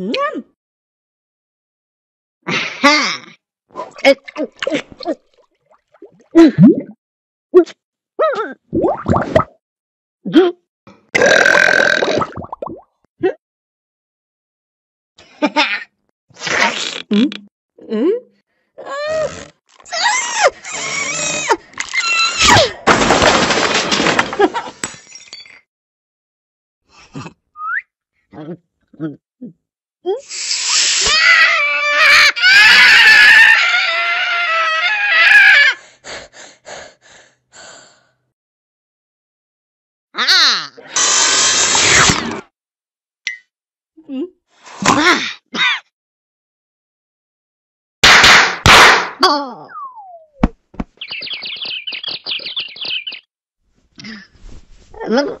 Yum. mm? Oh.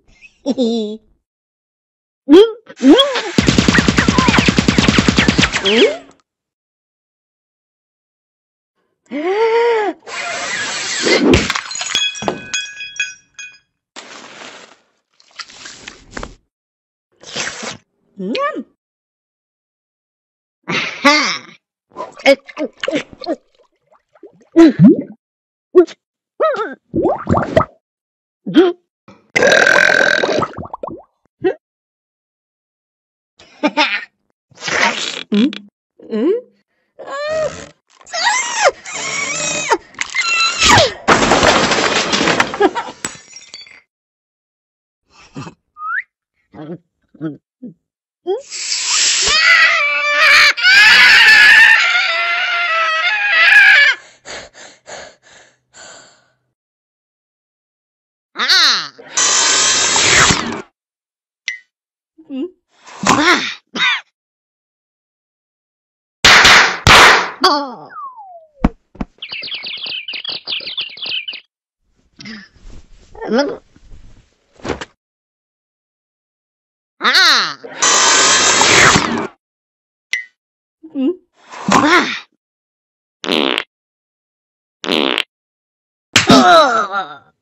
Nhâm. Aha. 嗯嗯啊啊啊哦。那啊。嗯。啊。